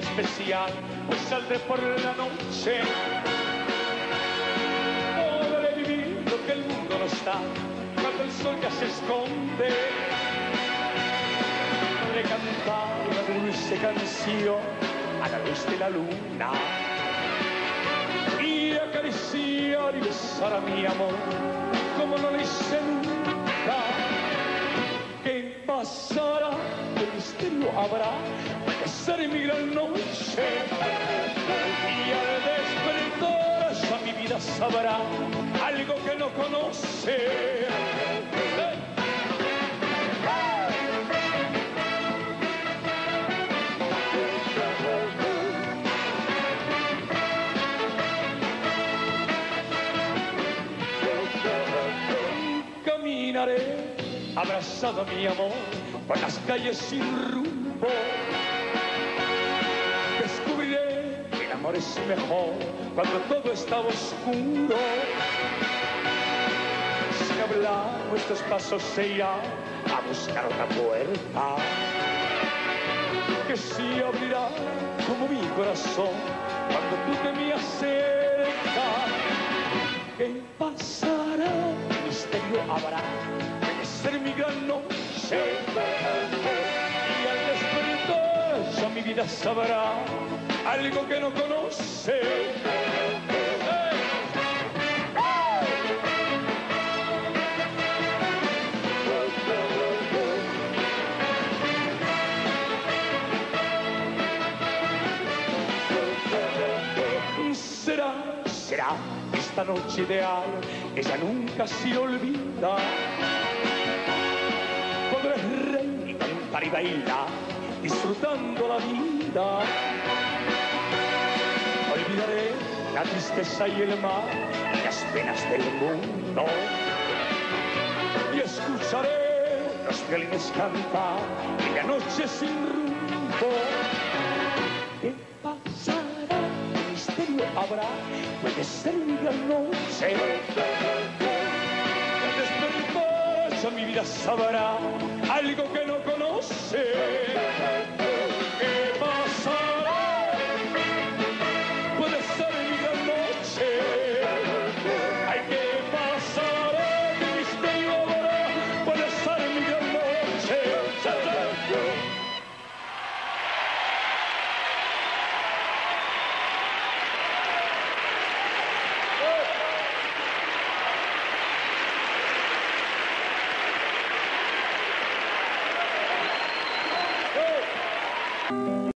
especial, pues saldré por la noche. Podré vivir lo que el mundo no está, cuando el sol ya se esconde. Podré cantar una dulce canción a la luz de la luna. Y acariciar y besar a mi amor, como no lo hice nunca. ¿Qué pasará? Sabrá algo que no conoce. Caminaré abrazado mi amor por las calles sin rumbo amor es mejor cuando todo está oscuro. Sin hablar, nuestros pasos se irán a buscar otra puerta que sí abrirá como mi corazón cuando tú te me acercas. ¿Qué pasará? Misterio habrá, de ser mi gran noche. Y al despertar ya mi vida sabrá algo que no conoce. Será, será esta noche ideal, ella nunca se olvida. Podré reír, cantar y bailar, disfrutando la vida olvidaré la tristeza y el mal, las penas del mundo. Y escucharé los violines cantar y la noche sin rumbo. ¿Qué pasará? ¿Qué misterio habrá? Puede ser noche. Vida sabrá algo que no conoce.